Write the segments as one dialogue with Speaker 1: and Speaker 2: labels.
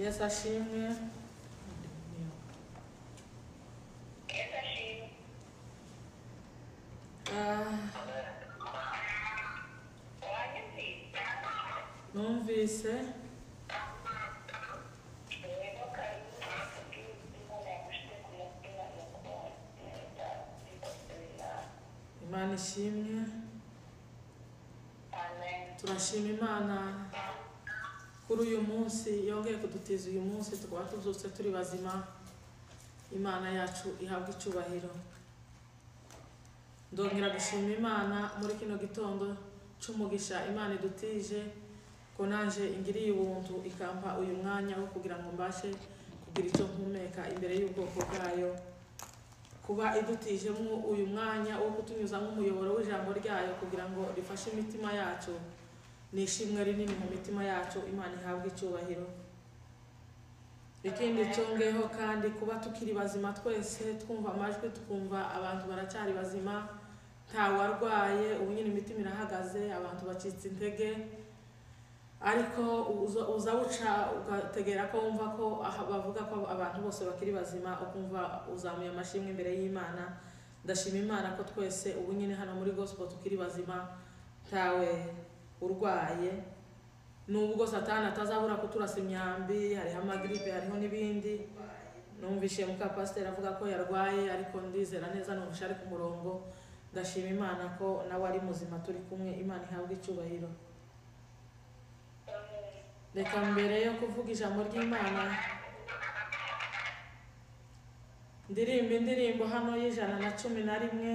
Speaker 1: yesu ashimwe Ah, numvise imana ishimwe turashima imana kuri uyu munsi yongeye kudutiza uyu munsi tukaba tubyutse turi bazima imana yacu ihabwa icyubahiro. Ndongera gushima imana muri kino gitondo cy'umugisha. Imana idutije ko nanjye ingiriye ubuntu ikampa uyu mwanya wo kugira ngo mbashe kugira icyo mpumeka imbere y'ubwoko bwayo. Kuba idutijemo uyu mwanya wo kutunyuzamo umuyoboro w'ijambo ryayo kugira ngo rifashe imitima yacu ni ishimwe rinini mu mitima yacu imana ihabwa icyubahiro. Ikindi cyongeyeho kandi kuba tukiri bazima twese twumva amajwi tukumva abantu baracyari bazima ntawarwaye ubu nyine imitima irahagaze abantu bacitse intege ariko uza wuca ugategera ko wumva ko bavuga ko abantu bose bakiri bazima ukumva uzamuye amashimwe imbere y'imana. Ndashima imana ko twese ubu nyine hano muri gospel tukiri bazima ntawe urwaye nubwo satani atazabura kuturasa imyambi hariho amagiripe hariho n'ibindi. Numvishe muka pasiteri avuga ko yarwaye ariko ndizera neza numvishe ari ku murongo. Ndashima imana ko nawe ari muzima turi kumwe. Imana ihabwa icyubahiro. Reka mbere yo kuvuga ijambo ry'imana. Ndirimba indirimbo hano y'ijana na cumi na rimwe.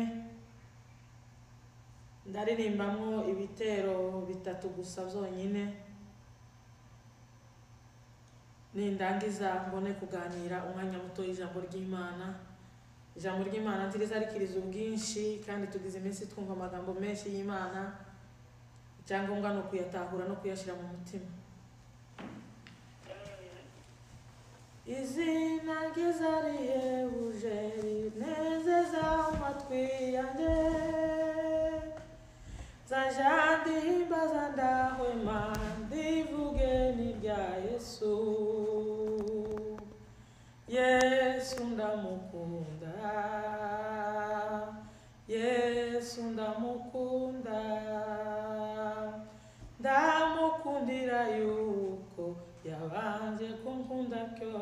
Speaker 1: Ndaririmbamo ibitero bitatu gusa byonyine. Nindangiza mbone kuganira umwanya muto y'ijambo ry'imana. Ijambo ry'imana ntiriza rikiriza ubwinshi kandi tugize iminsi twumva amagambo menshi y'imana. Icyangombwa ni ukuyatahura no kuyashyira mu mutima. Izina ryiza rihebuje rinezeza amatwi yanjye. Nzajya ndihimbaza ndahwema ndivuge n'irya yesu. Yesu ndamukunda. Yesu ndamukunda. Ndamukundira yuko yabanje kunkunda kyo.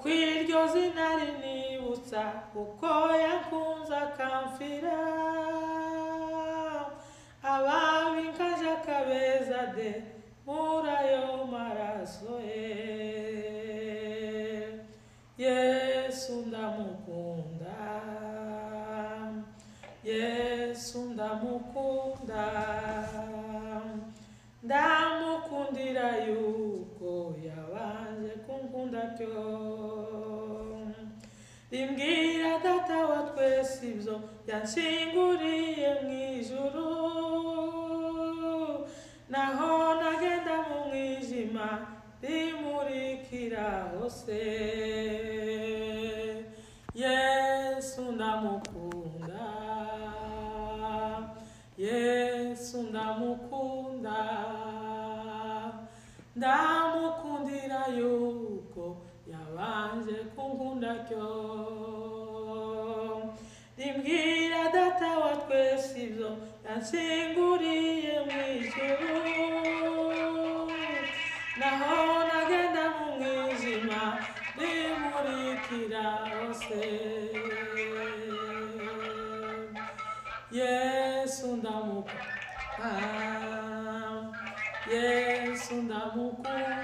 Speaker 1: Kw'iryo zina rinibutsa uko yakunze akamfira. Ibyo yanshinguriye mu ijuru naho nagenda mu mwijima rimurikira hose. Yesu ndamukunda yesu ndamukunda. Ndamukundira yuko yabanje kunkunda cyo ibyo yansinguriye mu ijuru. Naho nagenda mu mwijima rimurikira hose yesu ndamukunda yesu ndamukunda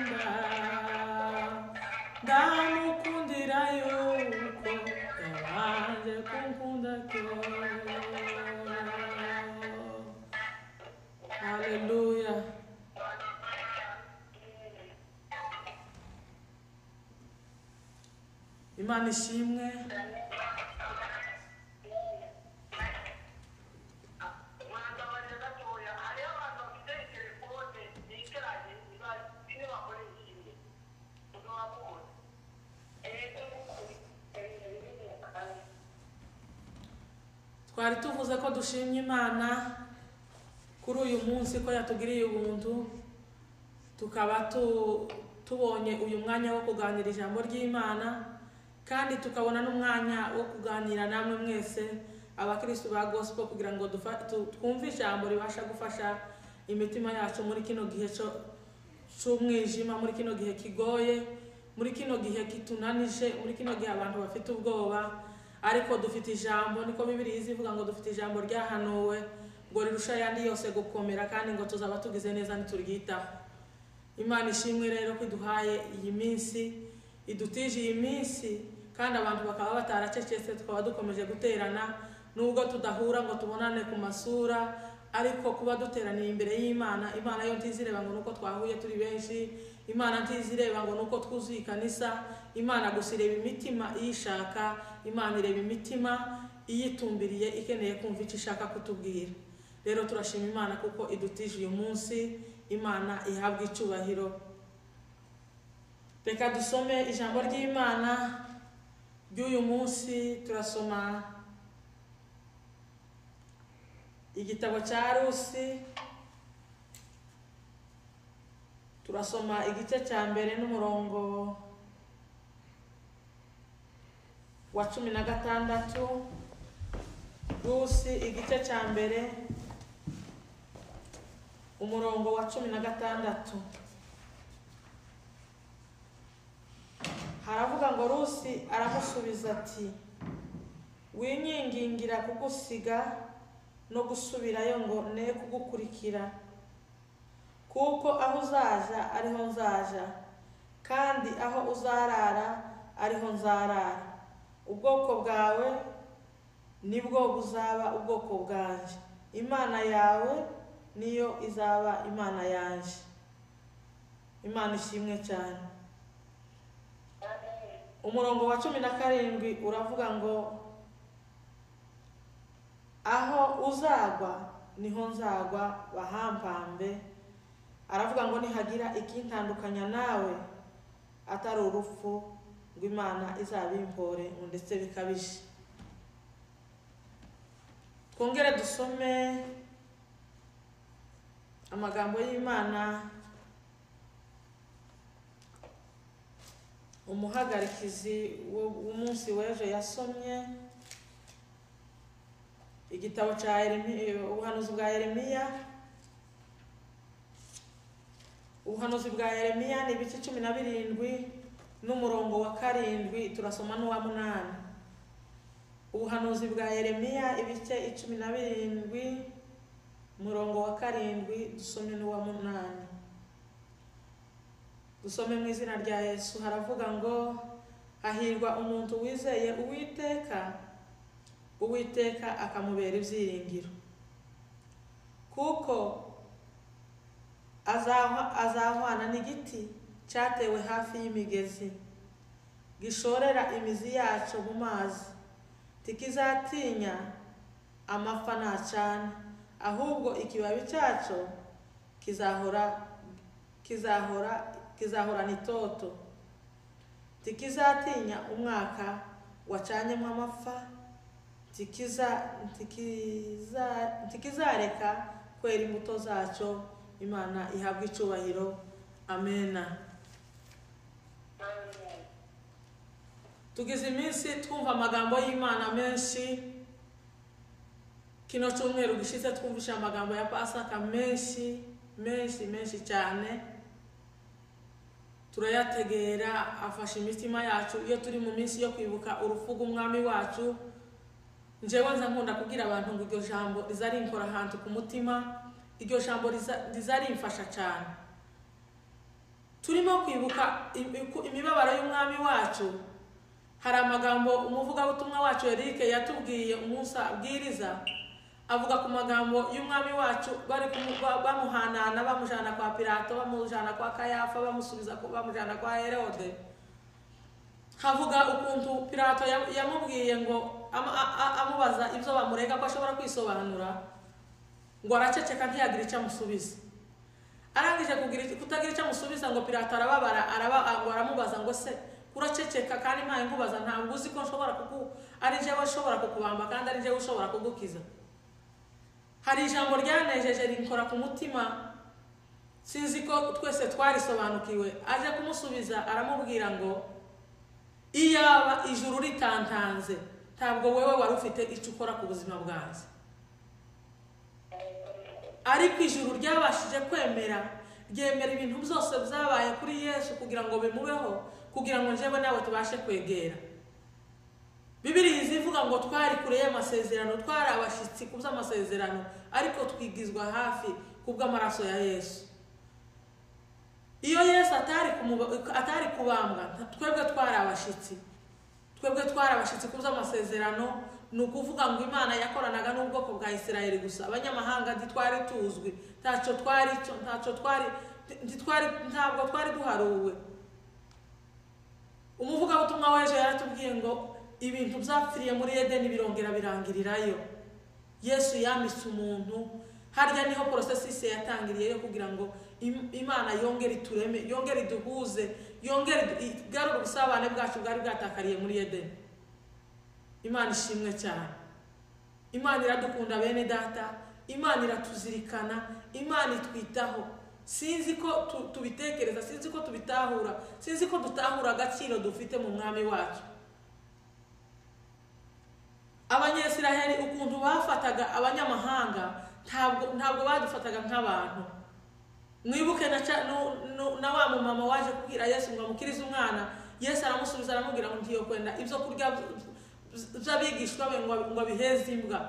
Speaker 2: mugabo mubona
Speaker 1: twari tuvuze ko dushimye imana kuri uyu munsi ko yatugiriye ubuntu tukaba tu- tubonye uyu mwanya wo kuganira ijambo ry'imana. Kandi tukabona n'umwanya wo kuganira namwe mwese abakristu ba gospel kugira ngo twumve ijambo ribasha gufasha imitima yacu muri kino gihe cy'umwijima muri kino gihe kigoye muri kino gihe kitunanije muri kino gihe abantu bafite ubwoba. Ariko dufite ijambo niko bibiri ivuga ngo dufite ijambo ryahanuwe ngo rirusha ayandi yose gukomera kandi ngo tuzaba tugize neza nituryitaho. Imana ishimwe rero ko iduhaye iyi minsi idutije iyi minsi kandi abantu bakaba bataracecetse tukaba dukomeje guterana nubwo tudahura ngo tubonane ku masura ariko kuba duteraniye imbere y'imana imana yo ntizireba ngo nuko twahuye turi benshi imana ntizireba ngo nuko twuzuye ikanisa imana gusa ireba imitima iyishaka imana ireba imitima iyitumbiriye ikeneye kumva icyo ishaka kutubwira rero turashima imana kuko idutije uyu munsi imana ihabwa icyubahiro reka dusome ijambo ry'imana. Ry'uyu munsi turasoma. Igitabo cya rusi turasoma igice cya mbere n'umurongo wa cumi na gatandatu. Rusi igice cya mbere umurongo wa cumi na gatandatu. Haravuga ngo rusi aramusubiza ati winyingingira kugusiga no gusubirayo ngo ne kugukurikira. Kuko aho uzaja ariho nzaja kandi aho uzarara ariho nzarara. Ubwoko bwawe ni bwo buzaba ubwoko bwanjye imana yawe niyo izaba imana yanjye imana ishimwe cyane. Umurongo wa cumi na karindwi uravuga ngo aho uzagwa ni ho nzagwa bahampambe. Aravuga ngo nihagira ikintandukanya nawe atari urupfu ngo imana izabimpore ngo ndetse bikabije. Twongere dusome amagambo y'imana umuhagarikizi w'umunsi w'ejo yasomye igitabo cya ubuhanuzi bwa Yeremiya. Ubuhanuzi bwa Yeremiya ni ibice cumi na birindwi n'umurongo wa karindwi turasoma n'uwa munani. Ubuhanuzi bwa yeremiya ibice icumi na birindwi umurongo wa karindwi dusome n'uwa munani. Dusome mu izina rya yesu haravuga ngo hahirwa umuntu wizeye uwiteka uwiteka akamubera ibyiringiro. Kuko azahwa- azahwana n'igiti cyatewe hafi y'imigezi gishorera imizi yacyo mu mazi tikizatinya amapfa ntacana ahubwo ikibabi cyacyo kizahora kizahora kizahorana itoto tikizatinya umwaka wacanyemo amapfa tikiza tikiza tikizareka kwera imbuto zacyo imana ihabwa icyubahiro. Amena tugize iminsi twumva amagambo y'imana menshi. Kino cyumweru gishize twumvishe amagambo ya pasaka menshi menshi menshi cyane. Turayategera afasha imitima yacu. Iyo turi mu minsi yo kwibuka urupfu rw'umwami wacu njyewe nza nkunda kubwira abantu ngo iryo jambo riza rinkora ahantu ku mutima iryo jambo riza- rimfasha cyane. Turimo kwibuka im- imibabaro y'umwami wacu. Hari amagambo umuvugabutumwa wacu Eric yatubwiye umunsi abwiriza. Avuga ku magambo y'umwami wacu bari bamuhanana bamujana kwa pilato bamujana kwa kayafa bamusubiza bamujana kwa herode. Havuga ukuntu pilato ya- yamubwiye ngo amubaza ibyo bamurega ko ashobora kwisobanura ngo araceceka ntiyagira icyo amusubiza. Arangije kutagira icyo amusubiza ngo pilato arababara aramubaza ngo se uraceceka kandi ntawe nkubaza ntabwo uzi ko nshobora kuku ari njyewe ushobora kukubamba kandi ari njyewe ushobora kugukiza. Hari ijambo ryanejeje rinkora ku mutima. Sinzi ko twese twarisobanukiwe. Aje kumusubiza aramubwira ngo iyaba ijuru ritantanze ntabwo wowe wari ufite icyo ukora ku buzima bwanjye. Ariko ijuru ryabashije kwemera ryemera ibintu byose byabaye kuri yesu kugira ngo bimubeho kugira ngo njyewe nawe tubashe kwegera. Bibiriya izivuga ngo twari kure y'amasezerano twari abashyitsi ku by'amasezerano ariko twigizwa hafi ku bw'amaraso ya yesu. Iyo yesu atari kubambwa twebwe twari abashyitsi. Twebwe twari abashyitsi ku by'amasezerano ni ukuvuga ngo imana yakoranaga n'ubwoko bwa isirayeli gusa. Abanyamahanga ntitwari tuzwi ntacyo twari cyo ntacyo twari ntabwo twari duharuwe. Umuvugabutumwa w'ejo yaratubwiye ngo ibintu byapfiriye muri edeni birongera birangirirayo. Yesu yamise umuntu. Harya ni ho porosesisi yatangiriye yo kugira ngo im- imana yongere itureme yongere iduhuze yongere igarure ubusabane bwacu bwari bwatakariye muri edeni. Imana ishimwe cyane. Imana iradukunda bene data imana iratuzirikana imana itwitaho. Sinzi ko tu- tubitekereza sinzi ko tubitahura sinzi ko dutahura agaciro dufite mu mwami wacu. Abanyesiraheli ukuntu bafataga abanyamahanga ntabwo ntabwo badufataga nk'abantu. Mwibuke na, wa mumama waje kubwira yesu ngo amukirize umwana yesu aramusubiza aramubwira ngo ngiye kwenda ibyo kurya by- by- by'abigishwa be ngo abiheze imbwa.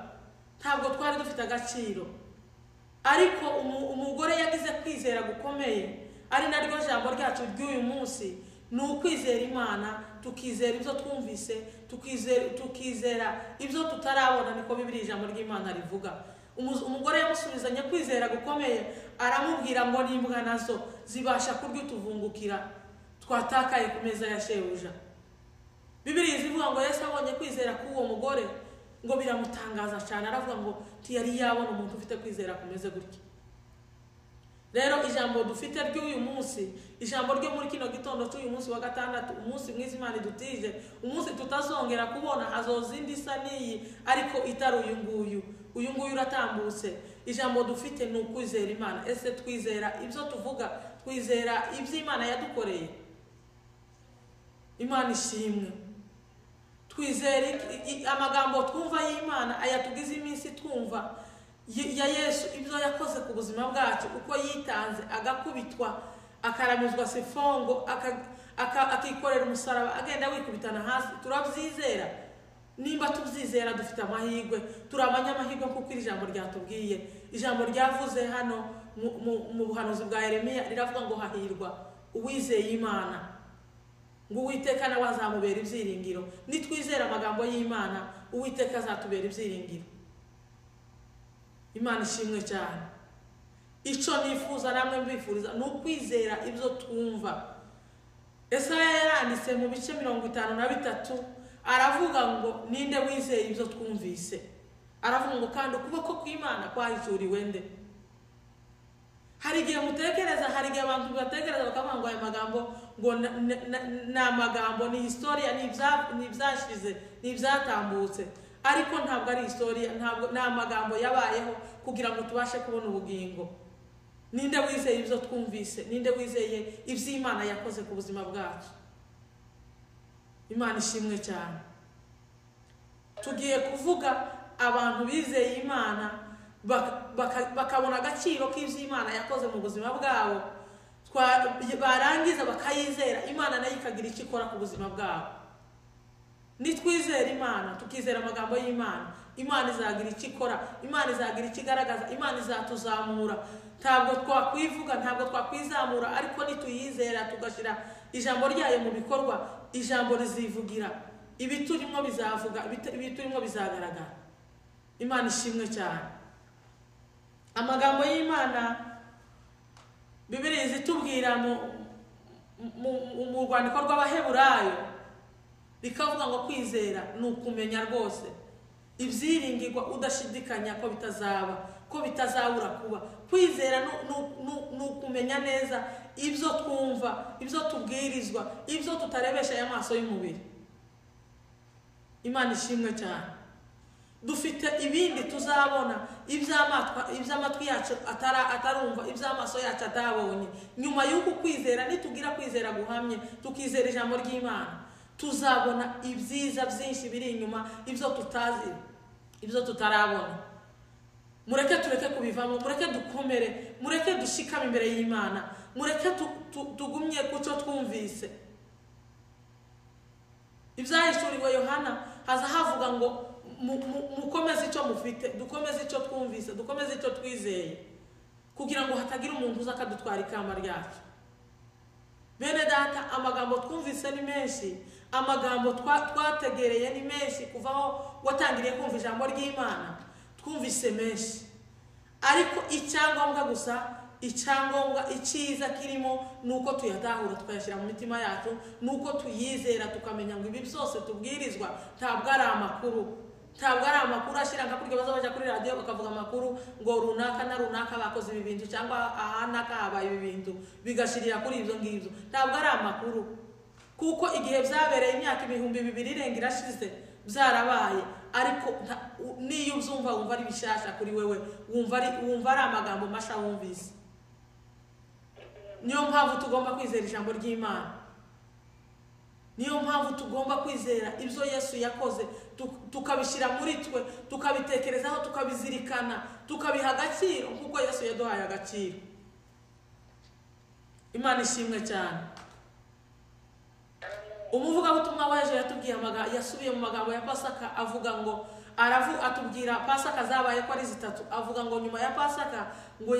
Speaker 1: Ntabwo twari dufite agaciro. Ariko umu- umugore yagize kwizera gukomeye ari naryo jambo ryacu ry'uyu munsi ni ukwizera imana tukizera ibyo twumvise tukizera ibyo tutarabona niko bibiri ijambo ry'imana rivuga. Umu- umugore yamusubizanye kwizera gukomeye aramubwira ngo n'imbwa na zo zibasha kurya utuvungukira twatakaye ku meza ya shebuja. Bibiri zivuga ngo yesu abonye kwizera k'uwo mugore ngo biramutangaza cyane aravuga ngo ntiyari yabona umuntu ufite kwizera kumeze gutya. Rero ijambo dufite ry'uyu munsi ijambo ryo muri kino gitondo cy'uyu munsi wa gatandatu umunsi mwiza imana idutije umunsi tutazongera kubona hazoza indi isa n'iyi ariko itari uyu nguyu. Uyu nguyu uratambutse. Ijambo dufite ni ukwizera imana. Ese twizera ibyo tuvuga? Twizera ibyo imana yadukoreye? Imana ishimwe. Twizere amagambo twumva y'imana aya tugize iminsi twumva. Ya yesu ibyo yakoze ku buzima bwacu uko yitanze agakubitwa akaramizwa sifongo akikorera umusaraba agenda wikubitana hasi. Turabyizera. Nimba tubyizera dufite amahirwe. Turi abanyamahirwe kuko iri jambo ryatubwiye. Ijambo ryavuze hano mu buhanuzi bwa yeremiya riravuga ngo hahirwa uwizeye imana. Ngo uwiteka nawe azamubera ibyiringiro. Nitwizera amagambo y'imana uwiteka azatubera ibyiringiro. Imana ishimwe cyane. Icyo nifuza namwe mbifuriza ni ukwizera ibyo twumva. Esaya yaranditse mu bice mirongo itanu na bitatu aravuga ngo ninde wizeye ibyo twumvise? Aravuga ngo kandi ukuboko kw'imana kwahishuriwe nde? Hari igihe mutekereza hari igihe abantu batekereza bakavuga ngo aya magambo ngo ni amagambo ni historiya ni ibyashize ni ibyatambutse. Ariko ntabwo ari historiya ntabwo ni amagambo yabayeho kugira ngo tubashe kubona ubugingo. Ninde wizeye ibyo twumvise? Ninde wizeye iby'imana yakoze ku buzima bwacu? Imana ishimwe cyane. Tugiye kuvuga abantu bizeye imana baka- baka- bakabona agaciro k'iby'imana yakoze mu buzima bwabo. Barangiza bakayizera imana na yo ikagira icyo ikora ku buzima bwabo. Nitwizera imana tukizera amagambo y'imana. Imana izagira icyo ikora imana izagira icyo igaragaza imana izatuzamura. Ntabwo twakwivuga ntabwo twakwizamura ariko nituyizera tugashyira ijambo ryayo mu bikorwa ijambo rizivugira. Ibiturimo bizavuga ibit- ibiturimo bizagaragara. Imana ishimwe cyane. Amagambo y'imana bibiri zitubwira mu rwandiko rw'abaheburayo. Rikavuga ngo kwizera ni ukumenya rwose. Ibyiringirwa udashidikanya ko bitazaba ko bitazabura kuba. Kwizera ni- ukumenya neza ibyo twumva ibyo tubwirizwa ibyo tutarebesha aya maso y'umubiri. Imana ishimwe cyane dufite ibindi tuzabona iby'amatwi yacu atarumva iby'amaso yacu atabonye. Nyuma y'uku kwizera nitugira kwizera guhamye tukizera ijambo ry'imana. Tuzabona ibyiza byinshi biri inyuma ibyo tutazi ibyo tutarabona. Mureke tureke kubivamo mureke dukomere mureke dushikame imbere y'imana mureke tu- tu- tugumye ku cyo twumvise. Ibyahishuriwe yohana haza havuga ngo mu- mu- mukomeze icyo mufite dukomeze icyo twumvise dukomeze icyo twizeye kugira ngo hatagira umuntu uza akadutwara ikamba ryacu bene data amagambo twumvise ni menshi amagambo twa- twategereye ni menshi kuva aho watangiriye kumva ijambo ry'imana. Twumvise menshi. Ariko icyangombwa gusa icyangombwa icyiza kirimo ni uko tuyatahura tukayashyira mu mitima yacu ni uko tuyizera tukamenya ngo ibi byose tubwirizwa ntabwo ari amakuru. Ntabwo ari amakuru ashyira nka kurya baza bajya kuri radiyo bakavuga amakuru ngo runaka na runaka bakoze ibi bintu cyangwa aha n'aka habaye ibi bintu bigashirira kuri ibyo ngibyo. Ntabwo ari amakuru. Kuko igihe byabereye imyaka ibihumbi bibiri irenga irashize byarabaye. Ariko n'iyo ubyumva wumva ari bishyashya kuri wewe wumva ari amagambo masha wumvise. Niyo mpamvu tugomba kwizera ijambo ry'imana. Niyo mpamvu tugomba kwizera ibyo yesu yakoze. Tu- tukabishyira muri twe tukabitekerezaho tukabizirikana tukabiha agaciro nk'uko yesu yaduhaye agaciro. Imana ishimwe cyane. Umuvugabutumwa waje yatubwiye yasubiye mu magambo ya pasaka avuga ngo aravu atubwira pasaka zabaye ko ari zitatu. Avuga ngo nyuma ya pasaka ngo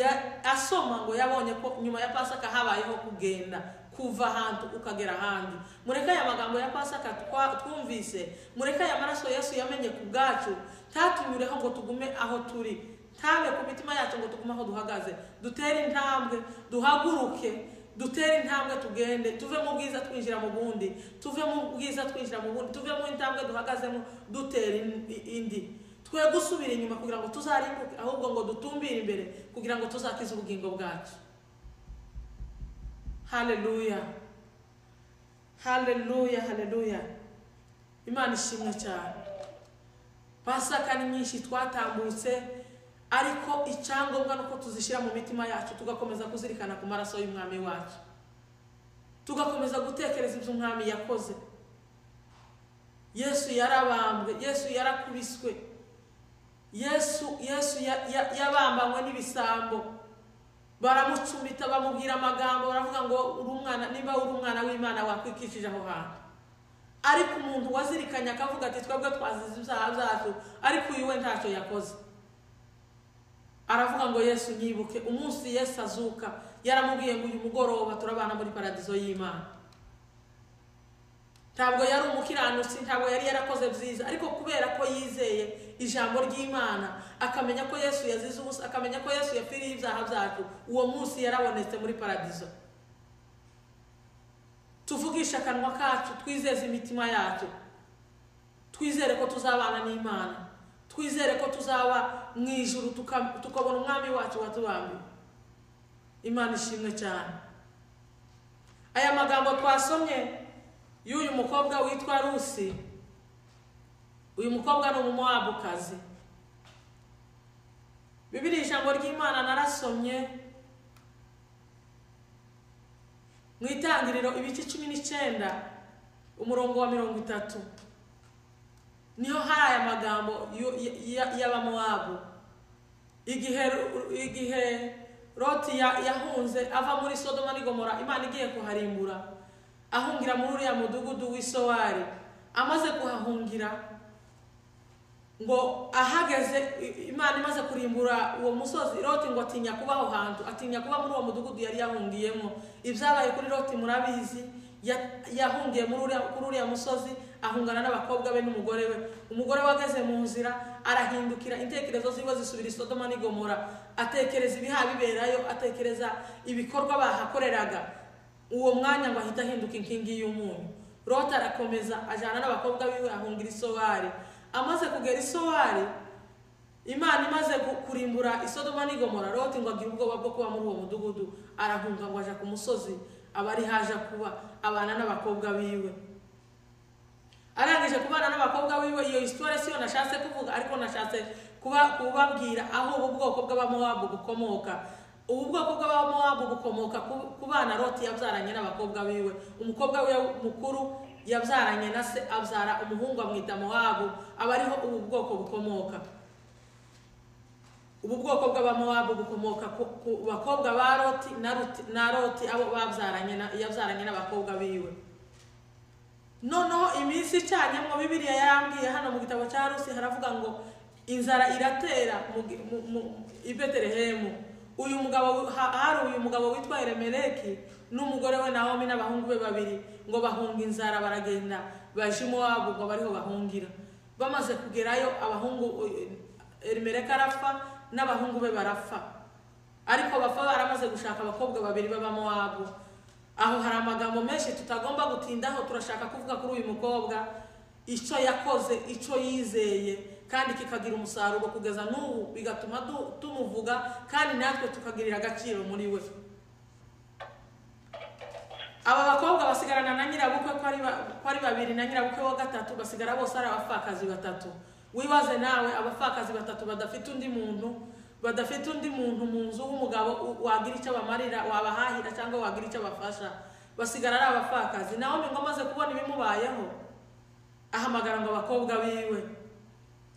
Speaker 1: asoma ngo yabonye ko nyuma ya pasaka habayeho kugenda kuva ahantu ukagera ahandi. Mureka aya magambo ya pasaka twumvise. Mureka aya maraso yesu yamenye ku bwacu. Ntatunyureho ngo tugume aho turi. Ntabe ku mitima yacu ngo tugume aho duhagaze. Dutere intambwe duhaguruke dutere intambwe tugende tuve mu bwiza twinjira mu bundi tuve mu bwiza twinjira mu bundi tuve mu intambwe duhagazemo dutera in- indi. Twe gusubira inyuma kugira ngo tuzarimbuke ahubwo ngo dutumbire imbere kugira ngo tuzakize ubugingo bwacu. Haleluya haleluya haleluya imana ishimwe cyane. Pasaka ni nyinshi twatambutse. Ariko icyangombwa ni uko tuzishyira mu mitima yacu tugakomeza kuzirikana ku maraso y'umwami wacu. Tugakomeza gutekereza ibyo umwami yakoze. Yesu yarabambwe yesu yarakubiswe. Yesu yesu ya- ya- yabambanywe n'ibisambo. Baramucumita bamubwira amagambo baravuga ngo niba uri umwana w'imana wakwikishije aho hantu. Ariko umuntu wazirikanye akavuga ati twebwe twazize ibyaha byacu ariko uyu we ntacyo yakoze. Aravuga ngo yesu nyibuke umunsi yesu azuka yaramubwiye ngo uyu mugoroba turabana muri paradizo y'imana. Ntabwo yari umukiranutsi ntabwo yari yarakoze byiza ariko kubera ko yizeye ijambo ry'imana akamenya ko yesu yazize ubusa akamenya ko yesu yapfiriye ibyaha byacu uwo munsi yarabonetse muri paradizo. Tuvugishe akanwa kacu twizeze imitima yacu twizere ko tuzabana n'imana. Twizere ko tuzaba mu tuka- tukabona umwami wacu watubambiwe imana ishimwe cyane. Aya magambo twasomye y'uyu mukobwa witwa rusi uyu mukobwa ni umumowabukazi bibiri ijambo ry'imana narasomye. Mu itangiriro ibice cumi n'icyenda umurongo wa mirongo itatu. Ni ho hari aya magambo yu- ya- ya- y'abamowabu igihe igihe loti ya- yahunze ava muri sodoma n'igomora imana igiye kuharimbura. Ahungira muri uriya mudugudu w'isowari. Amaze kuhahungira ngo ahageze imana imaze kurimbura uwo musozi. Loti ngo atinya kuba aho hantu atinya kuba muri uwo mudugudu yari yahungiyemo. Ibyabaye kuri loti murabizi ya- yahungiye muri uriya musozi ahungana n'abakobwa be n'umugore we. Umugore we ageze mu nzira arahindukira. Intekerezo ziwe zisubira i sodoma n'igomora atekereza ibihabiberayo atekereza ibikorwa bahakoreraga. Uwo mwanya ngo ahita ahinduka inkingi y'umunyu. Loti arakomeza ajyana n'abakobwa biwe ahungira isowari amaze kugera isowari imana imaze ku- kurimbura isodoma n'igomora loti ngo agire ubwoba bwo kuba muri uwo mudugudu. Arahunga ngo aja ku musozi aba ari haje kuba abana n'abakobwa biwe. Arangije kubana n'abakobwa biwe. Iyo histoire siyo nashatse kuvuga ariko nashatse kuba kubabwira aho ubu bwoko bw'abamowabu bukomoka. Ubu bwoko bw'abamowabu bukomoka ku- bana loti yabyaranye n'abakobwa biwe. Umukobwa we mukuru yabyaranye na se abyara umuhungu amwita mowabu. Aba ariho ubu bwoko bukomoka. Ubu bwoko bw'abamowabu bukomoka ku, bakobwa ba loti na, loti abo babyaranye yabyaranye n'abakobwa biwe. Noneho iminsi icanyemo bibiliya yarambwiye hano mu gitabo cya rusi haravuga ngo inzara iratera i betelehemu. Uyu mugabo ha- hari uyu mugabo witwa eremeleki n'umugore we nahomi n'abahungu be babiri. Ngo bahunga inzara baragenda baje i mowabu ngo bariho bahungira. Bamaze kugerayo abahungu eremeleki arapfa n'abahungu be barapfa. Ariko bapfa baramaze gushaka abakobwa babiri b'abamowabu aho hari amagambo menshi tutagomba gutindaho turashaka kuvuga kuri uyu mukobwa. Icyo yakoze icyo yizeye kandi kikagira umusaruro kugeza n'ubu bigatuma tumuvuga kandi natwe tukagirira agaciro muri we. Aba bakobwa basigarana na nyirabukwe ko ari babiri na nyirabukwe wa gatatu basigara bose ari abapfakazi batatu. Wibaze nawe abapfakazi batatu badafite undi muntu badafite undi muntu mu nzu w'umugabo wagira icyo bamarira wabahahira cyangwa wagira icyo bafasha basigara ari abapfakazi. Naho ngo amaze kubona ibimubayeho ahamagara ngo abakobwa biwe.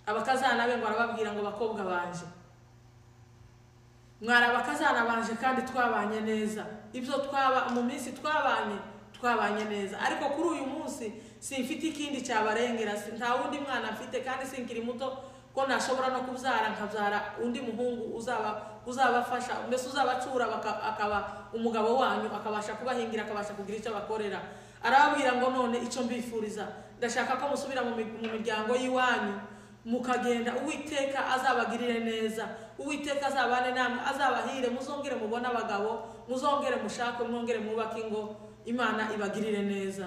Speaker 1: Abakazana be ngo arababwira ngo bakobwa banje. Mwari abakazana banje kandi twabanye neza. Ibyo twaba mu minsi twabanye twabanye neza. Ariko kuri uyu munsi simfite ikindi cyabarengera. Nta wundi mwana mfite kandi sinkiri muto. Ko nashobora no kubyara nkabyara undi muhungu uzaba uzabafasha mbese uzabacura baka- akaba umugabo wanyu akabasha kubahingira akabasha kugira icyo abakorera. Arababwira ngo none icyo mbifuriza. Ndashaka ko musubira mu mi- mu miryango y'iwanyu. Mukagenda uwiteka azabagirire neza. Uwiteka azabane namwe azabahire. Muzongere mubone abagabo muzongere mushake mwongere mwubake ingo. Imana ibagirire neza.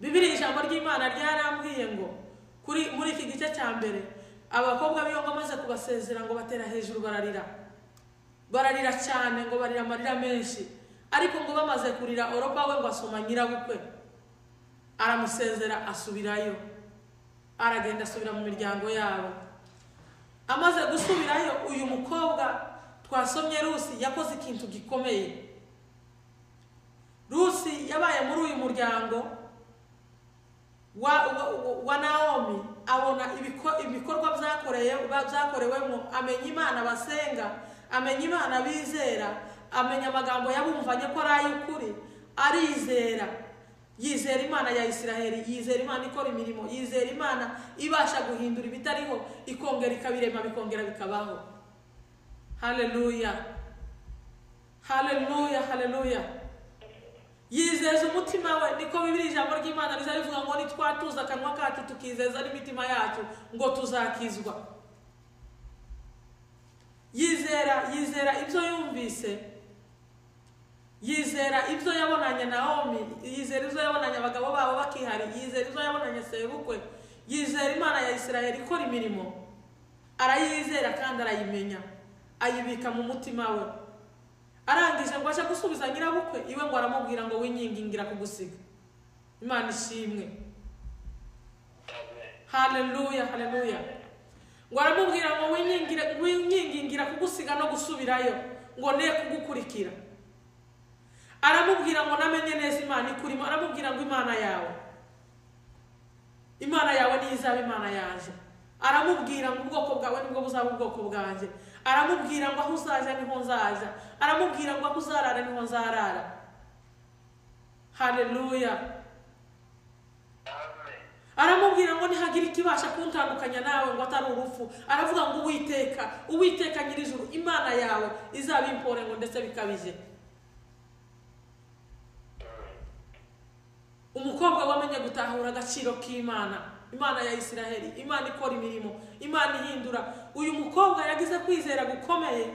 Speaker 1: Bibiri ijambo ry'imana ryarambwiye ngo muri iki gice cya mbere abakobwa b'iyo ngo amaze kubasezera ngo batera hejuru bararira. Bararira cyane ngo barira amarira menshi. Ariko ngo bamaze kurira oropa we ngo asoma nyirabukwe. Aramusezera asubirayo. Aragenda asubira mu miryango yabo. Amaze gusubirayo uyu mukobwa twasomye rusi yakoze ikintu gikomeye. Rusi yabaye muri uyu muryango wa, nawomi abona ibiko- ibikorwa byakorewemo. Amenya imana basenga amenya imana bizera amenya amagambo yabumvanye ko ari ay'ukuri arizera. Yizera imana ya isiraheli yizera imana ikora imirimo yizera imana ibasha guhindura ibitariho ikongera ikabirema bikongera bikabaho. Haleluya haleluya haleluya yizeza umutima we niko bibiri ijambo ry'imana riza rivuga ngo nitwatuza akanwa kacu tukizeza n'imitima yacu ngo tuzakizwa. Yizera yizera ibyo yumvise. Yizera ibyo yabonanye naomi. Yizera ibyo yabonanye abagabo babo bakihari. Yizera ibyo yabonanye sebukwe. Yizera imana ya isiraheli ikora imirimo. Arayizera kandi arayimenya. Ayibika mu mutima we. Arangije ngo aje gusubiza nyirabukwe. Iwe ngo aramubwira ngo winyingingira kugusiga. Imana ishimwe. Haleluya haleluya ngo aramubwira ngo winyingire winyingingira kugusiga no gusubirayo ngo ne kugukurikira. Aramubwira ngo namenye neza imana ikurimo aramubwira ngo imana yawe. Imana yawe niyo izaba imana yaje. Aramubwira ngo ubwoko bwawe ni bwo buzaba ubwoko bwanjye. Aramubwira ngo aho uzaja ni ho nzaja aramubwira ngo aho uzarara ni ho nzarara. Haleluya aramubwira ngo nihagira ikibasha kuntandukanya nawe ngo atari urupfu. Aravuga ngo uwiteka uwiteka nyirijuru imana yawe izaba impore ngo ndetse bikabije umukobwa wamenye gutahura agaciro k'imana. Imana ya isiraheli. Imana ikora imirimo. Imana ihindura uyu mukobwa yagize kwizera gukomeye.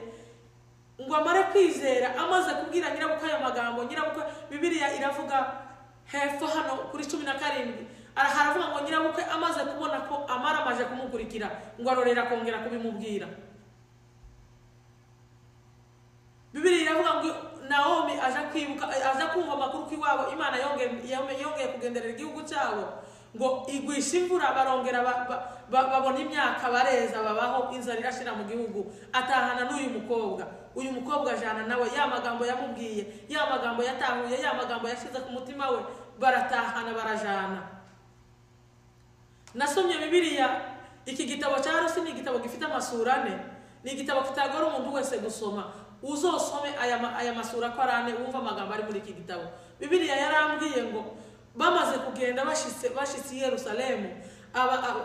Speaker 1: Ngo amare kwizera amaze kubwira nyirabukwe ayo magambo. Nyirabukwe bibiriya iravuga hepfo hano kuri cumi na karindwi. Haravuga ngo nyirabukwe amaze kubona ko amara amaje kumukurikira ngo arorera akongera kubimubwira. Bibiri iravuga ngo nawomi aje kwibuka aje kumva amakuru ko iwabo imana yongeye kugenderera igihugu cyabo. Ngo igwisha imvura barongera babona imyaka bareza babaho inzara irashira mu gihugu. Atahana n'uyu mukobwa. Uyu mukobwa ajana nawe ya magambo yamubwiye ya magambo yatahuye ya magambo yashyize ku mutima we. Baratahana barajana. Nasomye bibiliya. Iki gitabo cya rusi ni igitabo gifite amasura ane. Ni igitabo kitagora umuntu wese gusoma. Uzosome aya, masura ko ari ane wumva amagambo ari muri iki gitabo. Bibiliya yarambwiye ngo bamaze kugenda bashitse i yerusalemu.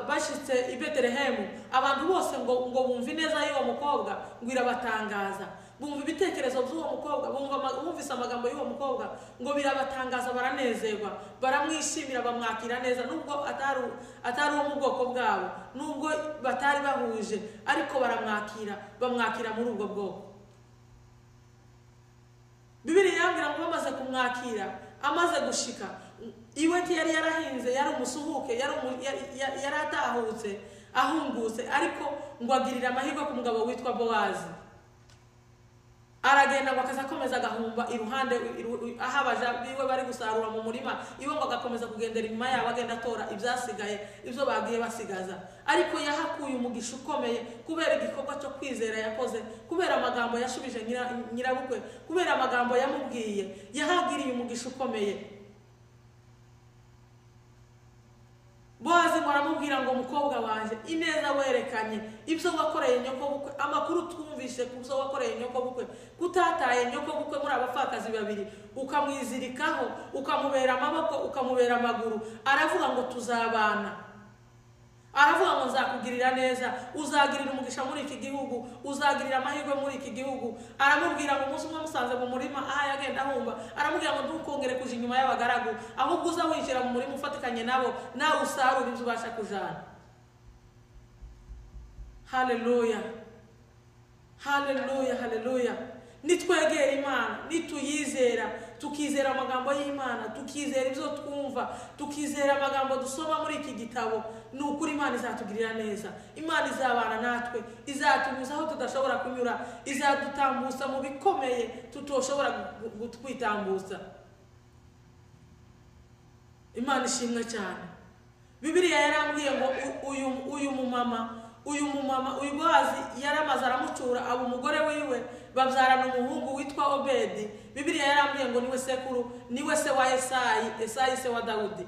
Speaker 1: Bashitse i betelehemu. Abantu bose ngo ngo bumve neza y'uwo mukobwa ngo irabatangaza. Bumva ibitekerezo by'uwo mukobwa bumvise amagambo y'uwo mukobwa ngo birabatangaza baranezerwa. Baramwishimira bamwakira neza. Nubwo atari uwo mu bwoko bwabo nubwo batari bahuje ariko baramwakira bamwakira muri ubwo bwoko. Bibiri yambwira ngo bamaze kumwakira amaze gushika iwe ntiyari yarahinze yari umusuhuke yari atahutse ahungutse. Ariko ngo agirire amahirwe ku mugabo witwa bowazi. Aragenda ngo akaza akomeza agahumba iruhande aho abaja biwe bari gusarura mu murima. Iwe ngo agakomeza kugendera inyuma yabo agenda atora ibyasigaye ibyo bagiye basigaza. Ariko yahakuye umugisha ukomeye kubera igikorwa cyo kwizera yakoze kubera amagambo yashubije nyirabukwe kubera amagambo yamubwiye yahagiriye umugisha ukomeye. Bowazi ngo aramubwira ngo mukobwa wanjye ineza werekanye ibyo wakoreye nyoko bukwe amakuru twumvise ku byo wakoreye nyoko bukwe kutataye nyoko bukwe muri abapfakazi babiri ukamwizirikaho ukamubera amaboko ukamubera amaguru aravuga ngo tuzabana. Aravuga ngo nzakugirira neza uzagirira umugisha muri iki gihugu uzagirira amahirwe muri iki gihugu. Aramubwira ngo umunsi umwe musanze mu murima aho yagenda ahumba. Aramubwira ngo ntukongere kuja inyuma y'abagaragu ahubwo uza winjira mu murima ufatikanye nabo nawe usarura ibyo ubasha kujana. Haleluya. Haleluya haleluya. Nitwegera imana nituyizera. Tukizera amagambo y'imana tukizera ibyo twumva tukizera amagambo dusoma muri iki gitabo ni ukuri imana izatugirira neza. Imana izabana natwe izatunyuza aho tudashobora kunyura izadutambutsa mu bikomeye tutoshobora kwitambutsa imana ishimwe cyane. Bibiriya yarambwiye ngo uyu mumama uyu mumama uyu bowazi yaramaze aramucura aba umugore wiwe babyarana umuhungu witwa obedi bibiriya yarambwiye ngo ni we sekuru ni we se wa esayi esayi se wa dawudi.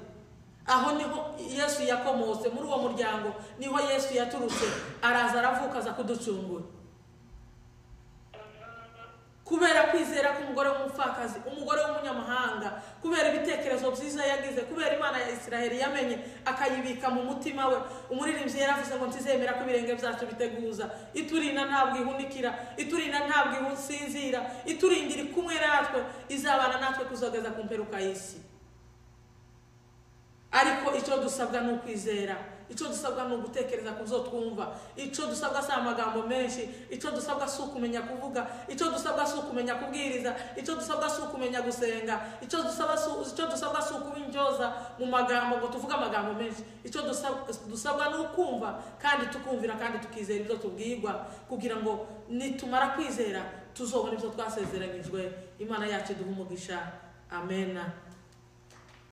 Speaker 1: Aho ni ho yesu yakomotse muri uwo muryango ni ho yesu yaturutse araza aravuka aza kuducungura. Kubera kwizera k'umugore w'umupfakazi umugore w'umunyamahanga kubera ibitekerezo byiza yagize kubera imana ya isiraheli yamenye akayibika mu mutima we. Umuririmbyi yaravuze ngo ntizemera ko ibirenge byacu biteguza. Iturinda ntabwo ihunikira iturinda ntabwo isinzira iturindira kumwe natwe izabana natwe kuzogeza ku mperuka y'isi. Ariko icyo dusabwa ni ukwizera. Icyo dusabwa ni ugutekereza ku byo twumva. Icyo dusabwa si amagambo menshi. Icyo dusabwa si ukumenya kuvuga. Icyo dusabwa si ukumenya kubwiriza. Icyo dusabwa si ukumenya gusenga. Icyo dusabwa si ukuba intyoza mu magambo ngo tuvuge amagambo menshi. Icyo dusab- dusabwa ni ukumva kandi tukumvira kandi tukizera ibyo tubwirwa kugira ngo nitumara kwizera tuzobona ibyo twasezeranyijwe. Imana yacu iduha umugisha. Amena